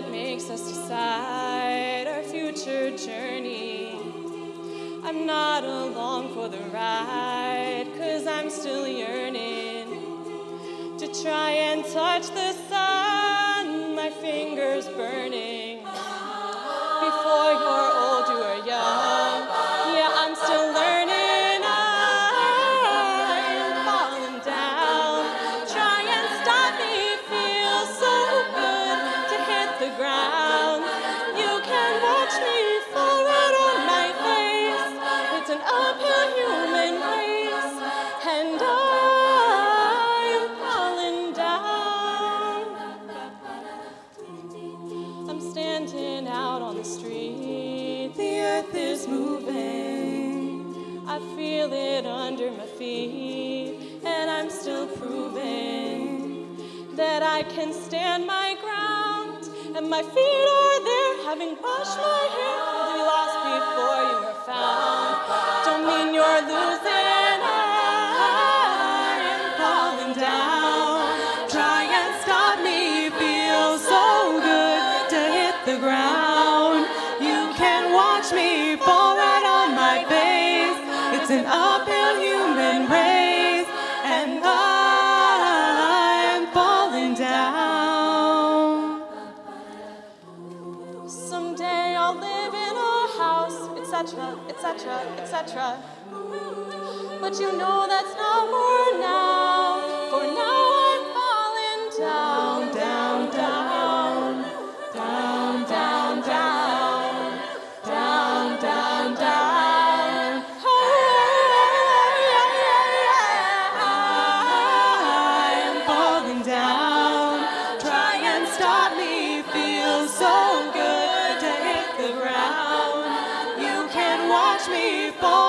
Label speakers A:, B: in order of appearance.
A: what makes us decide our future journey. I'm not along for the ride, cause I'm still yearning to try and touch the sun, my fingers burning. Standing out on the street. The earth is moving. I feel it under my feet. And I'm still proving that I can stand my ground. And my feet are there, having washed my hair. an uphill human race, and I'm falling down. Someday I'll live in a house, etc., etc., etc. But you know that's not for now. For now I'm falling down. me fall.